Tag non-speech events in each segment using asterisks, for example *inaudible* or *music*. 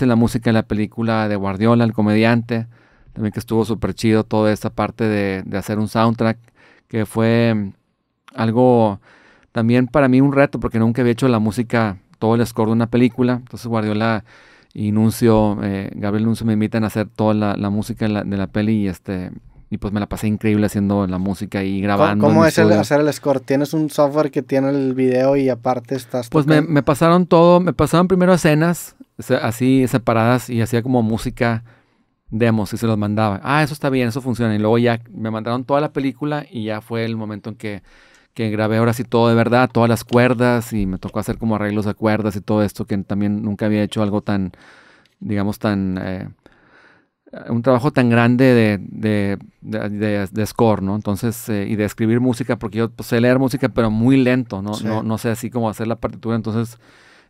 la música de la película de Guardiola, el comediante, también que estuvo súper chido toda esta parte de, de, hacer un soundtrack, que fue mm, algo también para mí un reto, porque nunca había hecho la música, todo el score de una película, entonces Guardiola y Nuncio, eh, Gabriel Nuncio me invitan a hacer toda la, la música de la, de la, peli y este y pues me la pasé increíble haciendo la música y grabando. ¿Cómo, es el, hacer el score? ¿Tienes un software que tiene el video y aparte estás... Pues me, me, pasaron todo, me pasaron primero escenas así separadas y hacía como música demos y se los mandaba. Ah, eso está bien, eso funciona. Y luego ya me mandaron toda la película y ya fue el momento en que, que grabé ahora sí todo de verdad, todas las cuerdas y me tocó hacer como arreglos de cuerdas y todo esto que también nunca había hecho algo tan, digamos, tan... Eh, un trabajo tan grande de, de, score, ¿no? Entonces, eh, y de escribir música, porque yo pues, sé leer música, pero muy lento, ¿no? No, no sé así como hacer la partitura, entonces,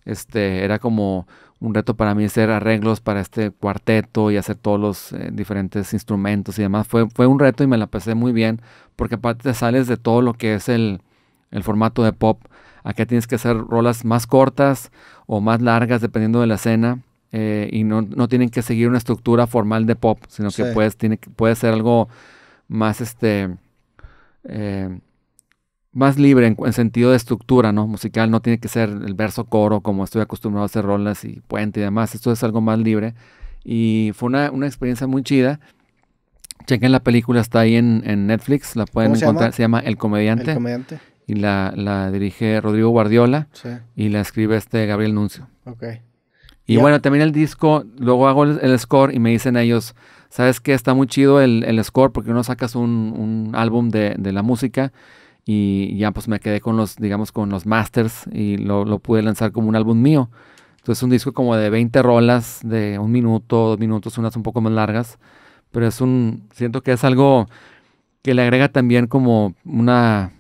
este, era como un reto para mí hacer arreglos para este cuarteto y hacer todos los eh, diferentes instrumentos y demás. Fue, fue un reto y me la pasé muy bien, porque aparte te sales de todo lo que es el, el formato de pop. Acá tienes que hacer rolas más cortas o más largas, dependiendo de la escena eh, y no, no, tienen que seguir una estructura formal de pop, sino que puedes, tiene, puede ser algo más este eh, más libre en, sentido de estructura, ¿no? Musical, no tiene que ser el verso coro como estoy acostumbrado a hacer rolas y puente y demás. Esto es algo más libre. Y fue una, una experiencia muy chida. Chequen la película, está ahí en, en Netflix, la pueden encontrar. Se llama? El Comediante. El Comediante. Y la, la dirige Rodrigo Guardiola. Sí. Y la escribe este Gabriel Nuncio. Ok. Y bueno, también el disco, luego hago el, score y me dicen ellos, ¿sabes qué? Está muy chido el, el score porque uno sacas un, un álbum de, de, la música y ya pues me quedé con los, digamos, con los masters y lo, lo pude lanzar como un álbum mío. Entonces es un disco como de 20 rolas, de un minuto, dos minutos, unas un poco más largas, pero es un, siento que es algo que le agrega también como una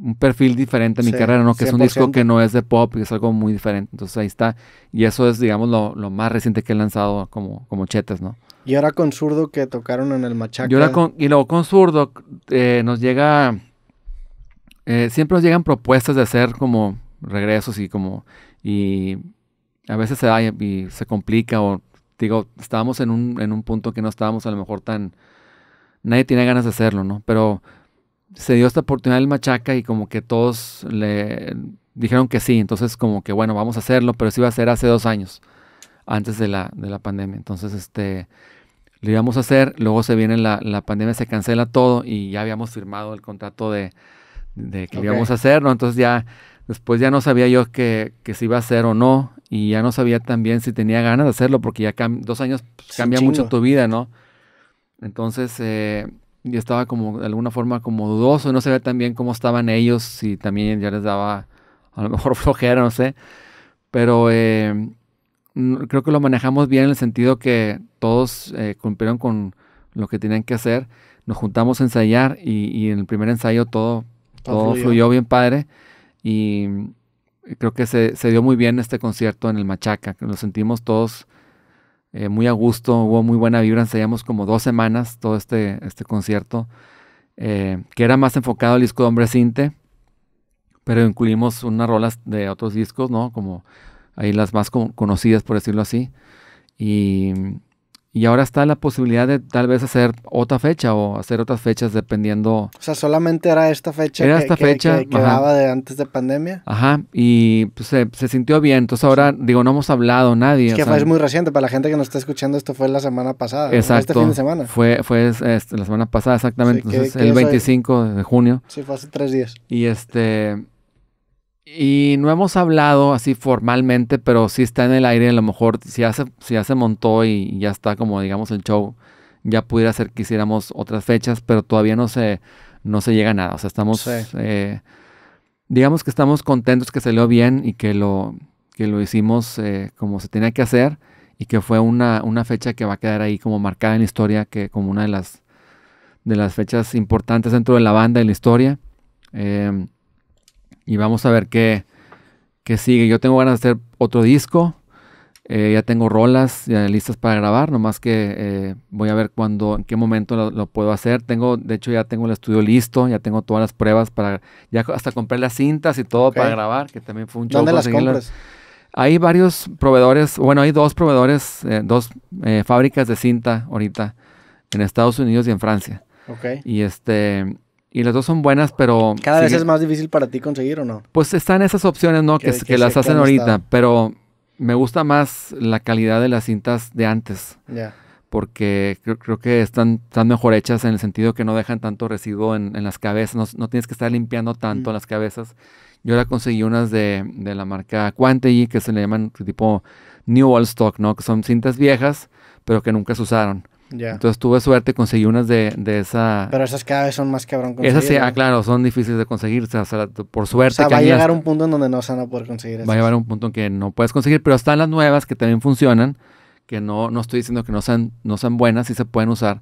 un perfil diferente a mi carrera, ¿no? Que es un disco que no es de pop y es algo muy diferente. Entonces ahí está. Y eso es, digamos, lo, lo más reciente que he lanzado como, como chetes, ¿no? Y ahora con Zurdo que tocaron en el Machaca. Y, ahora con, y luego con Zurdo eh, nos llega... Eh, siempre nos llegan propuestas de hacer como regresos y como... Y a veces se da y, se complica o... Digo, estábamos en un, en un punto que no estábamos a lo mejor tan... Nadie tiene ganas de hacerlo, ¿no? Pero se dio esta oportunidad del Machaca y como que todos le dijeron que sí, entonces como que bueno, vamos a hacerlo, pero eso iba a ser hace dos años, antes de la, de la pandemia. Entonces, este, lo íbamos a hacer, luego se viene la, la pandemia, se cancela todo y ya habíamos firmado el contrato de, de que lo íbamos a hacer, ¿no? Entonces ya, después ya no sabía yo que, que se iba a hacer o no, y ya no sabía también si tenía ganas de hacerlo, porque ya dos años pues, cambia mucho tu vida, ¿no? Entonces, eh, y estaba como de alguna forma como dudoso, no sabía también cómo estaban ellos, si también ya les daba a lo mejor *laughs* flojera, no sé. Pero eh, creo que lo manejamos bien en el sentido que todos eh, cumplieron con lo que tenían que hacer. Nos juntamos a ensayar y, en el primer ensayo todo, todo, fluyó. bien padre. Y creo que se, se, dio muy bien este concierto en el Machaca. Lo sentimos todos eh, muy a gusto, hubo muy buena vibra, ensayamos como dos semanas todo este, este concierto, eh, que era más enfocado al disco de Hombre Cinte, pero incluimos unas rolas de otros discos, ¿no? Como ahí las más conocidas, por decirlo así. Y y ahora está la posibilidad de tal vez hacer otra fecha o hacer otras fechas dependiendo. O sea, solamente era esta fecha. Era esta fecha. Que, quedaba de antes de pandemia. Ajá. Y pues, se, se, sintió bien. Entonces ahora, digo, no hemos hablado nadie. Es que fue muy reciente. Para la gente que nos está escuchando, esto fue la semana pasada. Exacto. Este fin de semana. Fue, fue este, la semana pasada, exactamente. Entonces, el 25 de junio. Sí, fue hace tres días. Y este. Y no hemos hablado así formalmente, pero sí está en el aire. A lo mejor si ya se, si ya se montó y ya está como digamos el show, ya pudiera ser que hiciéramos otras fechas, pero todavía no se, no se llega a nada. O sea, estamos, eh, digamos que estamos contentos que salió bien y que lo, que lo hicimos eh, como se tenía que hacer y que fue una, una fecha que va a quedar ahí como marcada en la historia, que como una de las, de las fechas importantes dentro de la banda en la historia. Eh, y vamos a ver qué, qué sigue. Yo tengo ganas de hacer otro disco. Eh, ya tengo rolas ya listas para grabar, nomás que eh, voy a ver cuándo, en qué momento lo, puedo hacer. Tengo, de hecho, ya tengo el estudio listo, ya tengo todas las pruebas para, ya hasta compré las cintas y todo para grabar, que también fue un show. ¿Dónde las compras? Hay varios proveedores, bueno, hay dos proveedores, eh, dos fábricas de cinta ahorita en Estados Unidos y en Francia. Ok. Y este y las dos son buenas, pero ¿Cada vez es más difícil para ti conseguir o no? pues están esas opciones, ¿no? Que, Que- s- que que las hacen ahorita, pero me gusta más la calidad de las cintas de antes, Ya. porque creo, creo que están, están mejor hechas en el sentido que no dejan tanto residuo en, en las cabezas, no, no tienes que estar limpiando tanto Mm. las cabezas. Yo ahora conseguí unas de, de la marca Quantity, que se le llaman tipo New Old Stock, ¿no? Que son cintas viejas, pero que nunca se usaron. Ya. Entonces tuve suerte, conseguí unas de, de esa... Pero esas cada vez son más cabrón conseguir. Esas sí, ah, claro, son difíciles de conseguir. O sea, o sea, por O suerte sea, que va a las- llegar un punto en donde no se van a poder conseguir va a esas. llevar a un punto en que no puedes conseguir, pero están las nuevas que también funcionan, que no, no estoy diciendo que no sean, no sean buenas, sí se pueden usar,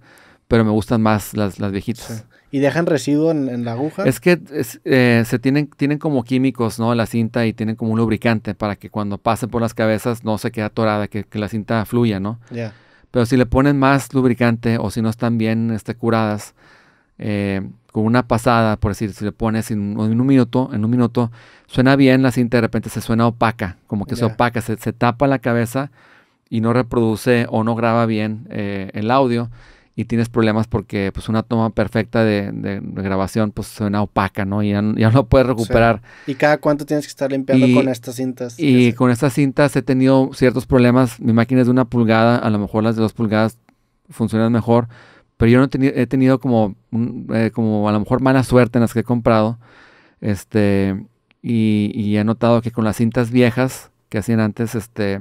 pero me gustan más las, las viejitas. Sí. ¿Y dejan residuo en, en la aguja? Es que es, eh, se tienen, tienen como químicos, ¿no? La cinta y tienen como un lubricante para que cuando pasen por las cabezas no se quede atorada, que, que la cinta fluya, ¿no? Ya. Pero si le ponen más lubricante o si no están bien este, curadas, eh, con una pasada, por decir, si le pones en, en un minuto, en un minuto, suena bien la cinta, de repente se suena opaca, como que se opaca, se, se tapa la cabeza y no reproduce o no graba bien eh, el audio y tienes problemas porque pues una toma perfecta de, de- de grabación pues suena opaca, ¿no? Y ya, no- ya no puedes recuperar. ¿Y cada cuánto tienes que estar limpiando Y- con estas cintas? Y Ese- con estas cintas he tenido ciertos problemas. Mi máquina es de una pulgada, a lo mejor las de dos pulgadas funcionan mejor, pero yo no he tenido, he tenido como, un- eh, como a lo mejor mala suerte en las que he comprado. Este, y, y he notado que con las cintas viejas que hacían antes, este,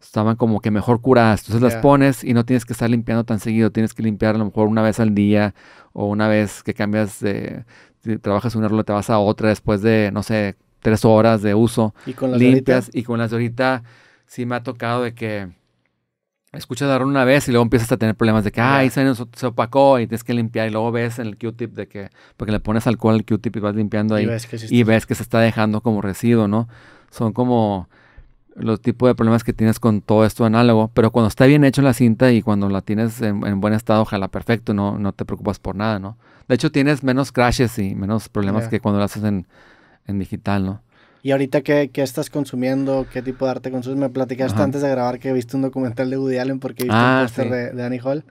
estaban como que mejor curadas. Entonces las pones y no tienes que estar limpiando tan seguido. Tienes que limpiar a lo mejor una vez al día o una vez que cambias de, si trabajas una rola, te vas a otra después de, no sé, tres horas de uso ¿Y con las de limpias y con las de ahorita sí me ha tocado de que escuchas dar una vez y luego empiezas a tener problemas de que Ya. ay se, se opacó y tienes que limpiar y luego ves en el Q-tip de que porque le pones alcohol al Q-tip y vas limpiando ahí Y ves que y ves que se está dejando como residuo, ¿no? Son como los tipos de problemas que tienes con todo esto análogo, pero cuando está bien hecho la cinta y cuando la tienes en, en buen estado, ojalá perfecto, no, no te preocupas por nada, ¿no? De hecho tienes menos crashes y menos problemas que cuando lo haces en, en digital, ¿no? ¿Y ahorita qué, qué estás consumiendo? ¿Qué tipo de arte consumes? Me platicaste Ajá. antes de grabar que viste un documental de Woody Allen porque viste Ah, un póster sí. de, de Annie Hall.